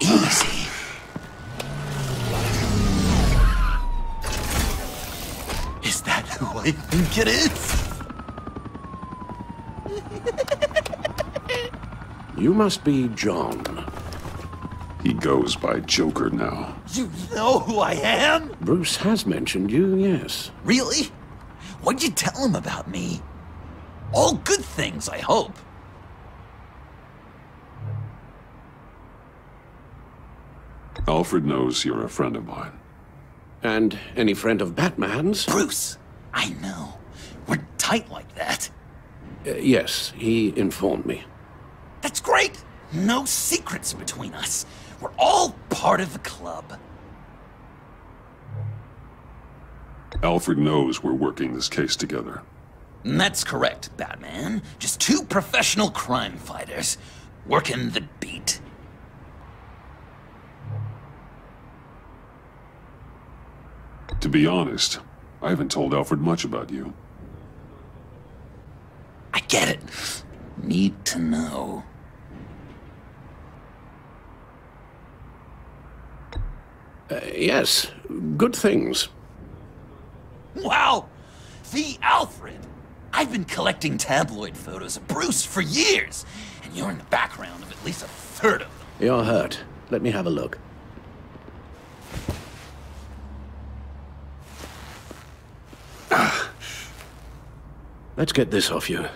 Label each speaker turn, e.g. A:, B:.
A: Easy. Is that who I think it is?
B: You must be John.
C: He goes by Joker now.
A: You know who I am?
B: Bruce has mentioned you, yes.
A: Really? What'd you tell him about me? All good things, I hope.
C: Alfred knows you're a friend of mine.
B: And any friend of Batman's?
A: Bruce, I know. We're tight like that.
B: Uh, yes, he informed me.
A: That's great. No secrets between us. We're all part of the club.
C: Alfred knows we're working this case together.
A: That's correct, Batman. Just two professional crime fighters working the
C: To be honest, I haven't told Alfred much about you.
A: I get it. Need to know.
B: Uh, yes, good things.
A: Wow! The Alfred! I've been collecting tabloid photos of Bruce for years, and you're in the background of at least a third of them.
B: You're hurt. Let me have a look. Let's get this off you.